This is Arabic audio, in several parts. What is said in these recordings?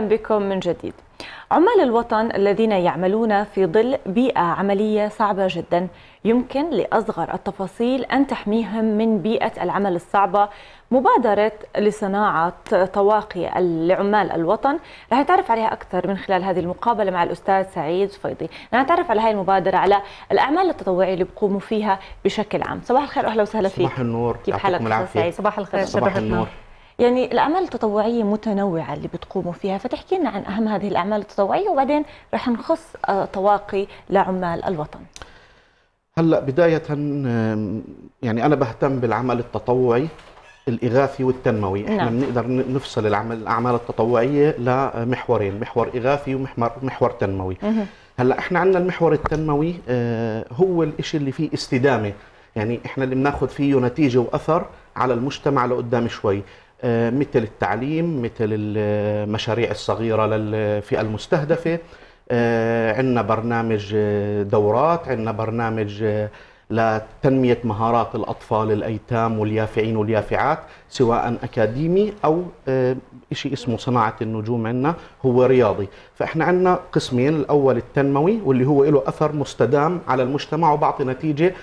وسهلا بكم من جديد. عمال الوطن الذين يعملون في ظل بيئة عملية صعبة جدا. يمكن لأصغر التفاصيل أن تحميهم من بيئة العمل الصعبة. مبادرة لصناعة طواقي لعمال الوطن. رح نتعرف عليها أكثر من خلال هذه المقابلة مع الأستاذ سعيد فيضي. رح نتعرف على هذه المبادرة على الأعمال التطوعية اللي بيقوموا فيها بشكل عام. صباح الخير أهلا وسهلا فيك. صباح النور. كيف حالك سعيد؟ صباح الخير. صباح النور. يعني الأعمال التطوعية متنوعة اللي بتقوموا فيها فتحكي لنا عن أهم هذه الأعمال التطوعية وبعدين رح نخص طواقي لعمال الوطن. هلأ بداية يعني أنا بهتم بالعمل التطوعي الإغاثي والتنموي. إحنا نعم. بنقدر نفصل العمل الأعمال التطوعية لمحورين محور إغاثي ومحور محور تنموي. مه. هلأ إحنا عندنا المحور التنموي هو الشيء اللي فيه استدامة. يعني إحنا اللي بناخذ فيه نتيجة وأثر على المجتمع لقدام شوي. مثل التعليم مثل المشاريع الصغيرة للفئة المستهدفة عندنا برنامج دورات عندنا برنامج لتنمية مهارات الأطفال الأيتام واليافعين واليافعات سواء أكاديمي أو شيء اسمه صناعة النجوم عندنا هو رياضي فإحنا عندنا قسمين الأول التنموي واللي هو له أثر مستدام على المجتمع وبعطي نتيجة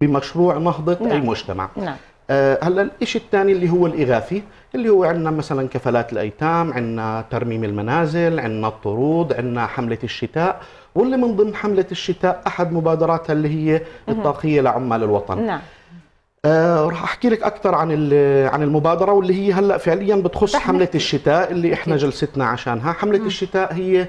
بمشروع نهضة نعم. أي مجتمع نعم. آه هلا الشيء الثاني اللي هو الإغاثي اللي هو عندنا مثلا كفالات الأيتام عندنا ترميم المنازل عندنا الطرود عندنا حملة الشتاء واللي من ضمن حملة الشتاء أحد مبادراتها اللي هي الطاقية لعمال الوطن. نعم. آه راح أحكي لك أكثر عن عن المبادرة واللي هي هلا فعليا بتخص حملة الشتاء اللي إحنا جلستنا عشانها. حملة مم. الشتاء هي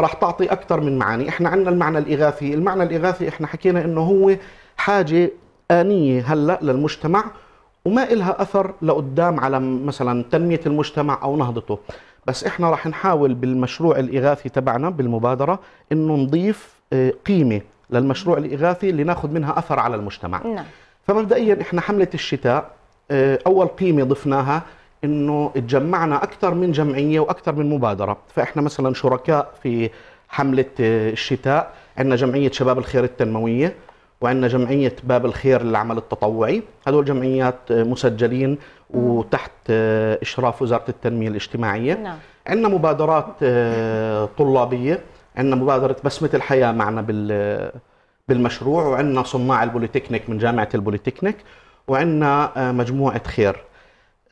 راح تعطي أكثر من معاني إحنا عندنا المعنى الإغاثي. المعنى الإغاثي إحنا حكينا إنه هو حاجة آنية هلا للمجتمع وما إلها أثر لقدام على مثلا تنمية المجتمع أو نهضته. بس إحنا راح نحاول بالمشروع الإغاثي تبعنا بالمبادرة إنه نضيف قيمة للمشروع الإغاثي اللي ناخذ منها أثر على المجتمع. نعم. فمبدئيا إحنا حملة الشتاء أول قيمة ضفناها إنه تجمعنا أكثر من جمعية وأكثر من مبادرة. فإحنا مثلا شركاء في حملة الشتاء عندنا جمعية شباب الخير التنموية. وعندنا جمعية باب الخير للعمل التطوعي هدول جمعيات مسجلين وتحت إشراف وزارة التنمية الاجتماعية نعم. عندنا مبادرات طلابية عندنا مبادرة بسمة الحياة معنا بالمشروع وعندنا صناع البوليتكنيك من جامعة البوليتكنيك وعندنا مجموعة خير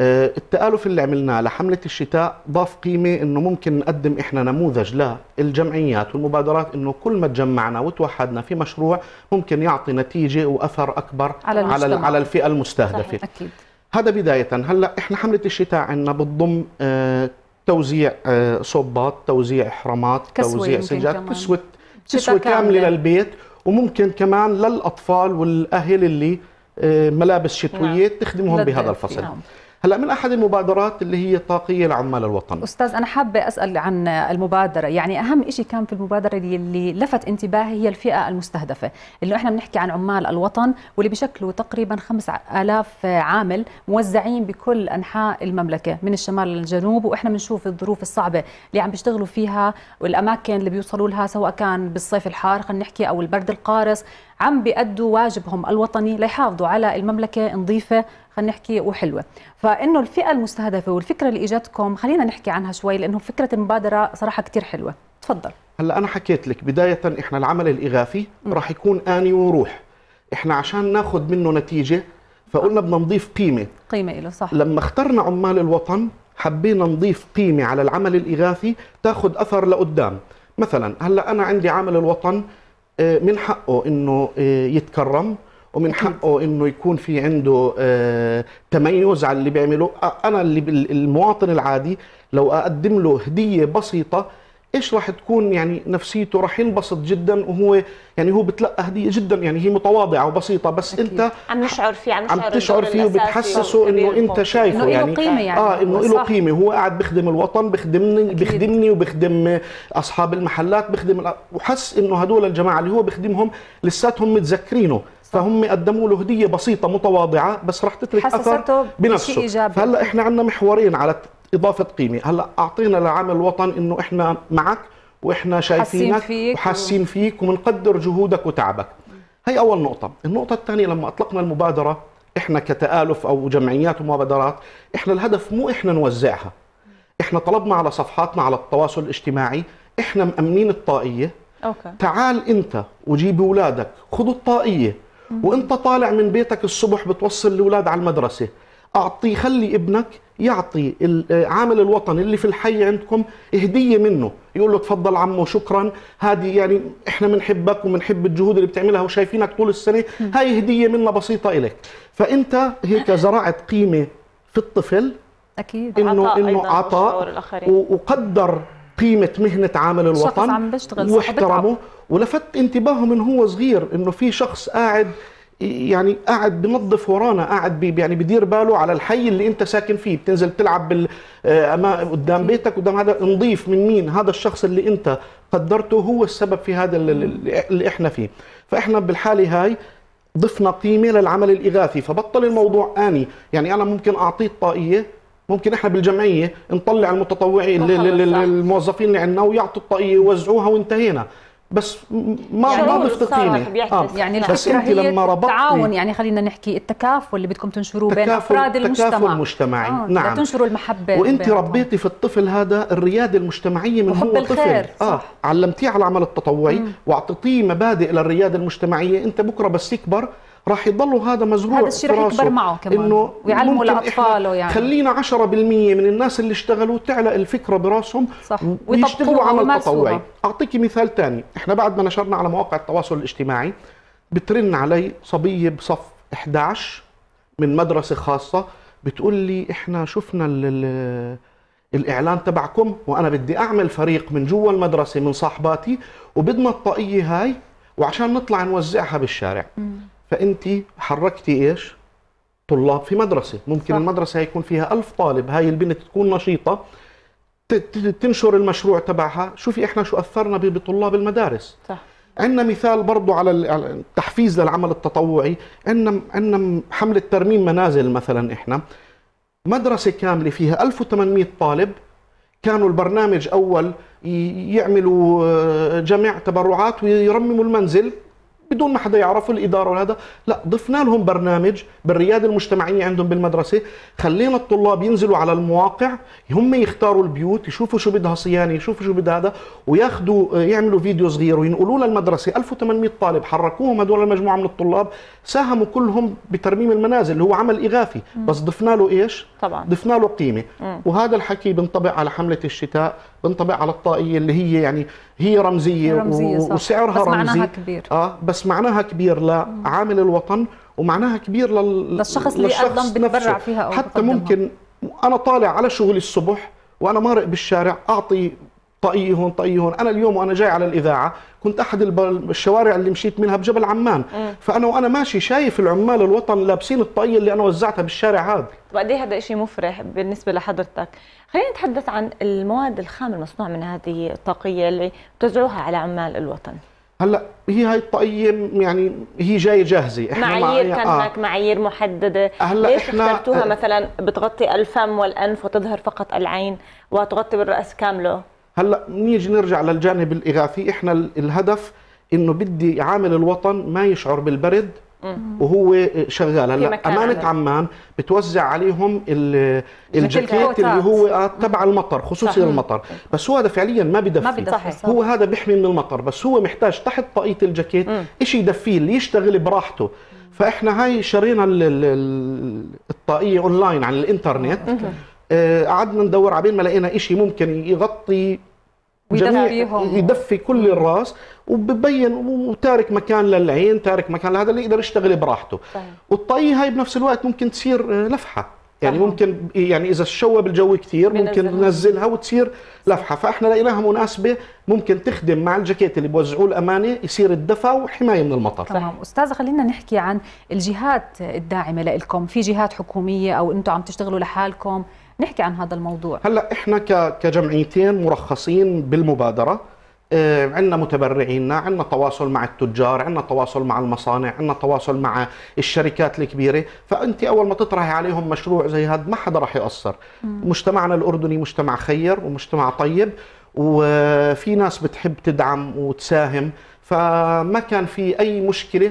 التآلف اللي عملناه لحملة الشتاء ضاف قيمة إنه ممكن نقدم إحنا نموذج للجمعيات والمبادرات إنه كل ما تجمعنا وتوحدنا في مشروع ممكن يعطي نتيجة وأثر أكبر على على, على الفئة المستهدفة صحيح. أكيد. هذا بداية هلأ إحنا حملة الشتاء عندنا بتضم آه توزيع آه صوبات توزيع إحرامات توزيع سجاد كسوة كسوة كاملة للبيت وممكن كمان للأطفال والأهل اللي آه ملابس شتوية نعم. تخدمهم بهذا الفصل نعم. هلا من أحد المبادرات اللي هي طاقيه لعمال الوطن. أستاذ أنا حابة أسأل عن المبادرة. يعني أهم شيء كان في المبادرة اللي لفت انتباهي هي الفئة المستهدفة. اللي إحنا بنحكي عن عمال الوطن واللي بشكلوا تقريبا 5000 عامل موزعين بكل أنحاء المملكة من الشمال للجنوب وإحنا بنشوف الظروف الصعبة اللي عم بيشتغلوا فيها والأماكن اللي بيوصلوا لها سواء كان بالصيف الحار خلينا نحكي أو البرد القارس عم بيأدوا واجبهم الوطني ليحافظوا على المملكة نظيفة خلينا نحكي وحلوة. فإنه الفئة المستهدفة والفكرة اللي اجتكم خلينا نحكي عنها شوي لأنه فكرة المبادرة صراحة كثير حلوة. تفضل. هلأ أنا حكيت لك بداية إحنا العمل الإغاثي راح يكون آني وروح. إحنا عشان ناخذ منه نتيجة فقلنا بدنا نضيف قيمة. قيمة له صح. لما اخترنا عمال الوطن حبينا نضيف قيمة على العمل الإغاثي تاخذ أثر لقدام. مثلا هلأ أنا عندي عامل الوطن من حقه إنه يتكرم. ومن حقه إنه يكون في عنده آه تميز على اللي بيعمله. أنا اللي المواطن العادي لو أقدم له هدية بسيطة إيش راح تكون يعني نفسيته؟ راح ينبسط جدا وهو يعني هو بتلقى هدية جدا. يعني هي متواضعة وبسيطة بس أكيد. أنت عم نشعر فيه عم, عم تشعر فيه وبتحسسه إنه أنت شايفه إنه يعني. قيمة يعني. آه إنه له قيمة. هو قاعد بخدم الوطن بخدمني أكيد. بخدمني وبخدم أصحاب المحلات بخدم وحس إنه هدول الجماعة اللي هو بخدمهم لساتهم متذكرينه. فهم قدموا له هدية بسيطة متواضعة بس راح تترك أثر بنفسه. فهلأ إحنا عندنا محورين على إضافة قيمة. هلأ أعطينا لعامل الوطن إنه إحنا معك وإحنا شايفينك وحاسين فيك وبنقدر جهودك وتعبك. هي أول نقطة. النقطة الثانية لما أطلقنا المبادرة إحنا كتآلف أو جمعيات ومبادرات إحنا الهدف مو إحنا نوزعها. إحنا طلبنا على صفحاتنا على التواصل الاجتماعي إحنا مأمنين الطاقيه أوكي. تعال أنت وجيب أولادك خذوا الطاقيه وانت طالع من بيتك الصبح بتوصل الأولاد على المدرسة أعطي خلي ابنك يعطي العامل الوطني اللي في الحي عندكم هدية منه. يقول له تفضل عمو شكرا. هذه يعني إحنا بنحبك وبنحب الجهود اللي بتعملها وشايفينك طول السنة. هاي هدية منا بسيطة إلك فأنت هيك زرعت قيمة في الطفل أكيد. انه إنه عطاء وقدر قيمة مهنة عامل الوطن عم بيشتغل واحترمه ولفت انتباهه من هو صغير انه في شخص قاعد يعني قاعد بنظف ورانا قاعد بي يعني بدير باله على الحي اللي انت ساكن فيه. بتنزل تلعب بال آه، قدام بيتك قدام هذا نضيف من مين؟ هذا الشخص اللي انت قدرته هو السبب في هذا اللي إحنا فيه. فإحنا بالحالة هاي ضفنا قيمة للعمل الإغاثي. فبطل الموضوع آني. يعني أنا ممكن اعطيه طاقيه ممكن إحنا بالجمعية نطلع المتطوعين الموظفين اللي عندنا ويعطوا الطاقية يوزعوها وانتهينا. بس ما يعني ما بفتقيني آه. يعني بس انت لما ربطتي التعاون يعني خلينا نحكي التكافل اللي بدكم تنشروه بين أفراد المجتمع. تكافل مجتمعي. آه. نعم. تنشروا المحبة وانت ربيتي في الطفل هذا الريادة المجتمعية من هو طفل. صح. آه. علمتيه على العمل التطوعي واعطيتيه مبادئ للريادة المجتمعية. أنت بكرة بس يكبر راح يضل هذا مزروع هذا الشيء راح يكبر معه كمان إنه ويعلموا لأطفاله يعني. خلينا 10% من الناس اللي اشتغلوا تعلق الفكرة براسهم صح. ويشتغلوا عمل تطوعي أعطيك مثال ثاني إحنا بعد ما نشرنا على مواقع التواصل الاجتماعي بترن علي صبية بصف 11 من مدرسة خاصة بتقول لي إحنا شفنا الإعلان تبعكم وأنا بدي أعمل فريق من جوا المدرسة من صاحباتي وبدنا الطاقية هاي وعشان نطلع نوزعها بالشارع. فانت حركتي إيش؟ طلاب في مدرسة. ممكن صح. المدرسة يكون فيها ألف طالب. هاي البنت تكون نشيطة تنشر المشروع تبعها. شوفي إحنا شو أثرنا بطلاب المدارس. صح. عندنا مثال برضه على التحفيز للعمل التطوعي. عندنا عندنا حملة ترميم منازل مثلا إحنا. مدرسة كاملة فيها 1800 طالب. كانوا البرنامج أول يعملوا آه، جمع تبرعات ويرمموا المنزل. بدون ما حدا يعرفه الإدارة وهذا لا ضفنا لهم برنامج بالرياده المجتمعية عندهم بالمدرسة خلينا الطلاب ينزلوا على المواقع هم يختاروا البيوت يشوفوا شو بدها صيانة يشوفوا شو بدها هذا وياخذوا يعملوا فيديو صغير وينقلوه للمدرسة. 1800 طالب حركوهم هدول المجموعة من الطلاب ساهموا كلهم بترميم المنازل اللي هو عمل اغاثي بس ضفنا له إيش؟ طبعا. ضفنا له قيمة. مم. وهذا الحكي بنطبق على حملة الشتاء بنطبق على الطاقيه اللي هي يعني هي رمزية, رمزية صح. وسعرها بس رمزي. معناها كبير. آه بس معناها كبير لعامل الوطن ومعناها كبير لل... للشخص اللي قدم بتبرع فيها أو حتى ممكن أنا طالع على شغلي الصبح وأنا مارق بالشارع أعطي طاقيه هون طاقيه هون أنا اليوم وأنا جاي على الإذاعة كنت أحد الشوارع اللي مشيت منها بجبل عمان. م. فأنا وأنا ماشي شايف العمال الوطن لابسين الطاقيه اللي أنا وزعتها بالشارع هذا. وقد إيه هذا شيء مفرح بالنسبة لحضرتك؟ خلينا نتحدث عن المواد الخام المصنوع من هذه الطاقية اللي بتوزعوها على عمال الوطن. هلأ هي هاي الطاقيه يعني هي جاية جاهزة. إحنا معايير كان آه. هناك معايير محددة. هلأ ليش إحنا اخترتوها آه. مثلا بتغطي الفم والأنف وتظهر فقط العين وتغطي بالرأس كامله؟ هلا نيجي نرجع للجانب الإغاثي. إحنا الهدف إنه بدي عامل الوطن ما يشعر بالبرد وهو شغال. هلا امانه عمان بتوزع عليهم الجاكيت اللي هو آه، تبع المطر خصوصي المطر. بس هو هذا فعليا ما بدفي. ما بدفي هو هذا بيحمي من المطر بس هو محتاج تحت طاقية الجاكيت شيء يدفيه اللي يشتغل براحته. فإحنا هاي شرينا الطاقية اونلاين على الإنترنت. قعدنا ندور عبين ما لقينا شيء ممكن يغطي ويدفيهم يدفي كل الراس وببين وتارك مكان للعين تارك مكان لهذا اللي يقدر يشتغل براحته. والطاقيه هاي بنفس الوقت ممكن تصير آه، لفحة. يعني. ممكن يعني إذا شوب الجو كثير ممكن ننزلها وتصير لفحة. فإحنا لقيناها مناسبة ممكن تخدم مع الجاكيت اللي بوزعوه الأمانة يصير الدفى وحماية من المطر. تمام. أستاذة خلينا نحكي عن الجهات الداعمة لكم في جهات حكومية أو أنتم عم تشتغلوا لحالكم؟ نحكي عن هذا الموضوع. هلا إحنا كجمعيتين مرخصين بالمبادرة. آه، عندنا متبرعينا عندنا تواصل مع التجار عندنا تواصل مع المصانع عندنا تواصل مع الشركات الكبيرة. فأنت أول ما تطرحي عليهم مشروع زي هذا ما حدا راح يقصر. مجتمعنا الأردني مجتمع خير ومجتمع طيب وفي ناس بتحب تدعم وتساهم. فما كان في أي مشكلة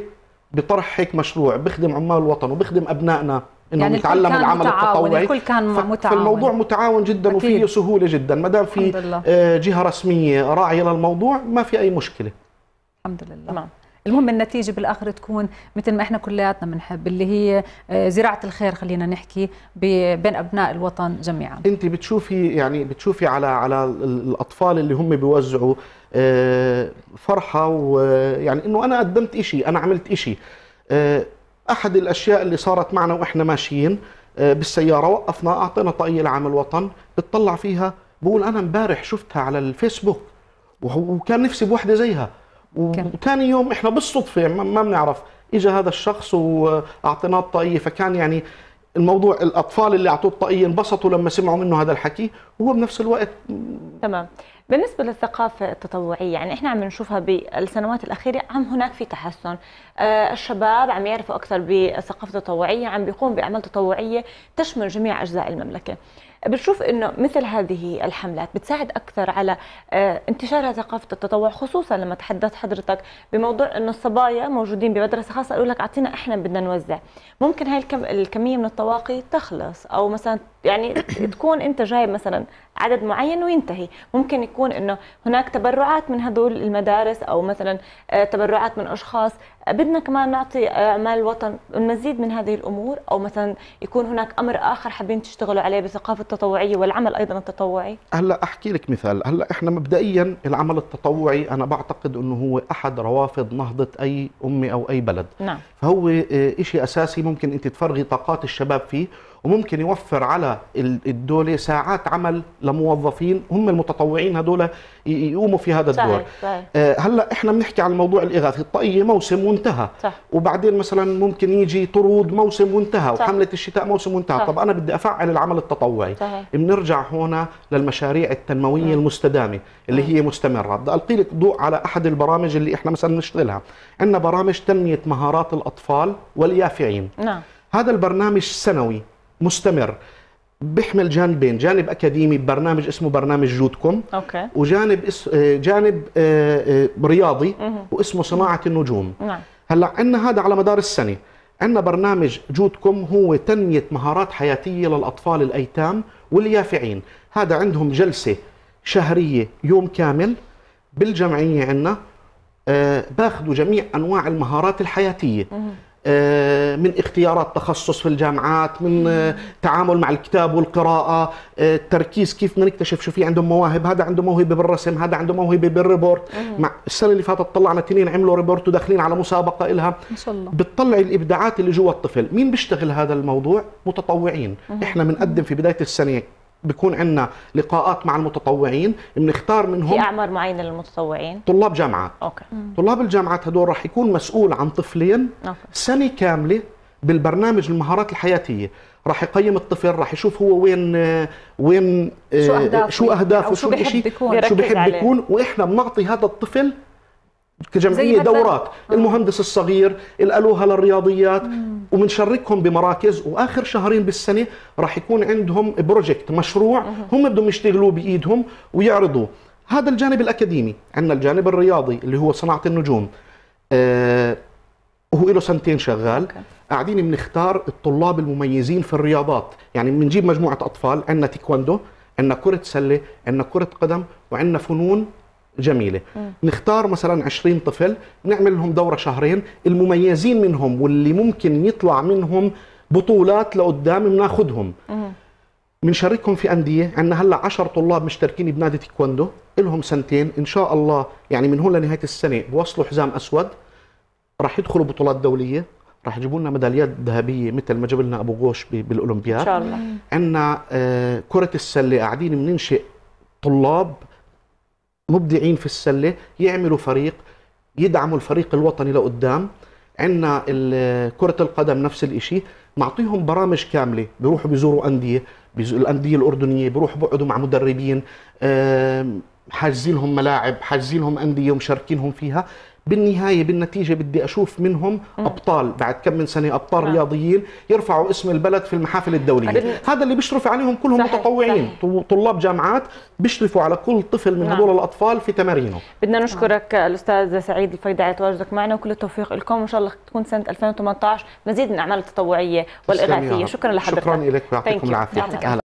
بطرح هيك مشروع بخدم عمال الوطن وبخدم أبنائنا. إنه يعني نتعلم العمل التطوعي. الكل كان متعاون. فالموضوع متعاون جدا أكيد. وفيه سهولة جدا. ما دام في آه، جهة رسمية راعية للموضوع ما في أي مشكلة. الحمد لله. تمام. المهم النتيجة بالآخر تكون مثل ما إحنا كلياتنا بنحب اللي هي آه، زراعة الخير خلينا نحكي بين أبناء الوطن جميعا. أنت بتشوفي يعني بتشوفي على على الأطفال اللي هم بيوزعوا آه، فرحة ويعني إنه أنا قدمت شيء أنا عملت شيء أحد الأشياء اللي صارت معنا وإحنا ماشيين بالسيارة وقفنا أعطينا طاقية لعام الوطن بتطلع فيها. بقول أنا امبارح شفتها على الفيسبوك وكان نفسي بوحدة زيها. وثاني يوم إحنا بالصدفة ما بنعرف. اجى هذا الشخص وأعطيناه الطاقية فكان يعني الموضوع الأطفال اللي أعطوه الطاقية انبسطوا لما سمعوا منه هذا الحكي. وهو بنفس الوقت تمام. بالنسبة للثقافة التطوعية يعني إحنا عم نشوفها بالسنوات الأخيرة عم هناك في تحسن. آه الشباب عم يعرفوا أكثر بالثقافة التطوعية عم بيقوم بأعمال تطوعية تشمل جميع أجزاء المملكة. بنشوف إنه مثل هذه الحملات بتساعد أكثر على آه، انتشار ثقافة التطوع خصوصا لما تحدثت حضرتك بموضوع إنه الصبايا موجودين بمدرسة خاصة قالوا لك أعطينا إحنا بدنا نوزع. ممكن هاي الكمية من الطواقي تخلص أو مثلا يعني تكون أنت جايب مثلا عدد معين وينتهي. ممكن يكون إنه هناك تبرعات من هذول المدارس أو مثلا آه، تبرعات من أشخاص بدنا كمان نعطي اعمال الوطن المزيد من هذه الأمور أو مثلا يكون هناك أمر آخر حابين تشتغلوا عليه بثقافة التطوعية والعمل أيضا التطوعي. هلأ أحكي لك مثال. هلأ إحنا مبدئيا العمل التطوعي أنا بعتقد إنه هو أحد روافد نهضة أي أمة أو أي بلد. نعم. فهو آه، شيء أساسي ممكن أنت تفرغي طاقات الشباب فيه وممكن يوفر على الدولة ساعات عمل لموظفين هم المتطوعين هذول يقوموا في هذا الدور صحيح. صحيح. آه، هلأ إحنا بنحكي عن الموضوع الإغاثي الطاقية موسم وانتهى صح. وبعدين مثلا ممكن يجي طرود موسم وانتهى صح. وحملة الشتاء موسم وانتهى صح. طب أنا بدي أفعل العمل التطوعي صحيح. بنرجع هنا للمشاريع التنموية م. المستدامة اللي م. هي مستمرة بدي ألقي لك ضوء على أحد البرامج اللي إحنا مثلا نشتغلها عندنا برامج تنمية مهارات الأطفال واليافعين. نعم. هذا البرنامج سنوي مستمر. بيحمل جانبين جانب أكاديمي ببرنامج اسمه برنامج جودكم okay. وجانب اس... آه، جانب آه، آه، رياضي واسمه صناعة النجوم. نعم. هلأ عندنا هذا على مدار السنة عندنا برنامج جودكم هو تنمية مهارات حياتية للأطفال الأيتام واليافعين. هذا عندهم جلسة شهرية يوم كامل بالجمعية عندنا. باخذوا جميع أنواع المهارات الحياتية. آه، من اختيارات تخصص في الجامعات من آه، تعامل مع الكتاب والقراءة التركيز آه، كيف بدنا نكتشف شو في عندهم مواهب هذا عنده موهبة بالرسم هذا عنده موهبة بالروبوت. مع السنة اللي فاتت طلعنا اثنين عملوا روبوت وداخلين على مسابقة إلها. شاء الله. بتطلع الإبداعات اللي جوا الطفل. مين بيشتغل هذا الموضوع؟ متطوعين. إحنا بنقدم في بداية السنة بيكون عندنا لقاءات مع المتطوعين بنختار منهم في أعمار معينة للمتطوعين؟ طلاب جامعات okay. طلاب الجامعات هدول راح يكون مسؤول عن طفلين okay. سنة كاملة بالبرنامج المهارات الحياتية. راح يقيم الطفل راح يشوف هو وين وين شو أهدافه شو أهدافه شو بيحب يكون. شو بيحب يكون. وإحنا بنعطي هذا الطفل كجمعية دورات. آه. المهندس الصغير الالوها للرياضيات. وبنشاركهم بمراكز. وآخر شهرين بالسنة راح يكون عندهم project مشروع. هم بدهم يشتغلوا بإيدهم ويعرضوا هذا الجانب الأكاديمي. عندنا الجانب الرياضي اللي هو صناعة النجوم. آه وهو له سنتين شغال. قاعدين بنختار الطلاب المميزين في الرياضات. يعني بنجيب مجموعة أطفال. عندنا تيكواندو عندنا كرة سلة عندنا كرة قدم وعندنا فنون جميلة. م. نختار مثلا 20 طفل نعمل لهم دورة شهرين المميزين منهم واللي ممكن يطلع منهم بطولات لقدام بناخذهم بنشاركهم في أندية عندنا هلأ 10 طلاب مشتركين بنادي تيكواندو لهم سنتين. إن شاء الله يعني من هون لنهاية السنة بوصلوا حزام أسود راح يدخلوا بطولات دولية راح يجيبوا لنا ميداليات ذهبية مثل ما جاب لنا أبو غوش بالأولمبياد. إن شاء الله. عندنا آه كرة السلة قاعدين بننشئ طلاب مبدعين في السلة يعملوا فريق يدعموا الفريق الوطني لقدام. عندنا كرة القدم نفس الشيء نعطيهم برامج كاملة. بيروحوا بيزوروا أندية الأندية الأردنية بيروحوا بيقعدوا مع مدربين حاجزين لهم ملاعب حاجزين لهم أندية ومشاركينهم فيها. بالنهاية بالنتيجة بدي أشوف منهم أبطال بعد كم من سنة أبطال نعم. رياضيين يرفعوا اسم البلد في المحافل الدولية أكيد. هذا اللي بيشرف عليهم كلهم صحيح. متطوعين صحيح. طلاب جامعات بيشرفوا على كل طفل من نعم. هذول الأطفال في تمارينه بدنا نشكرك نعم. الأستاذ سعيد الفيدي على تواجدك معنا وكل التوفيق لكم وإن شاء الله تكون سنة 2018 مزيد من الأعمال التطوعية والإغاثية شكرا لحضرتك شكرا لك ويعطيكم العافية